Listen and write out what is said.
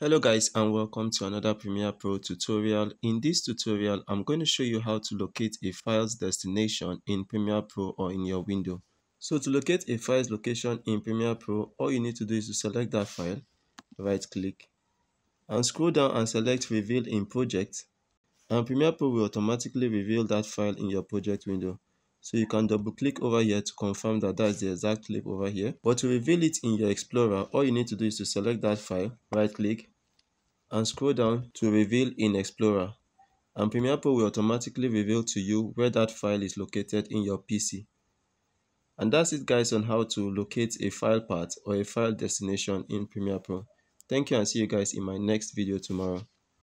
Hello guys and welcome to another Premiere Pro tutorial. In this tutorial, I'm going to show you how to locate a file's destination in Premiere Pro or in your window. So to locate a file's location in Premiere Pro, all you need to do is to select that file, right click, and scroll down and select Reveal in Project. And Premiere Pro will automatically reveal that file in your project window. So you can double click over here to confirm that that's the exact clip over here. But to reveal it in your Explorer, all you need to do is to select that file, right click, and scroll down to reveal in Explorer. And Premiere Pro will automatically reveal to you where that file is located in your PC. And that's it guys on how to locate a file path or a file destination in Premiere Pro. Thank you and see you guys in my next video tomorrow.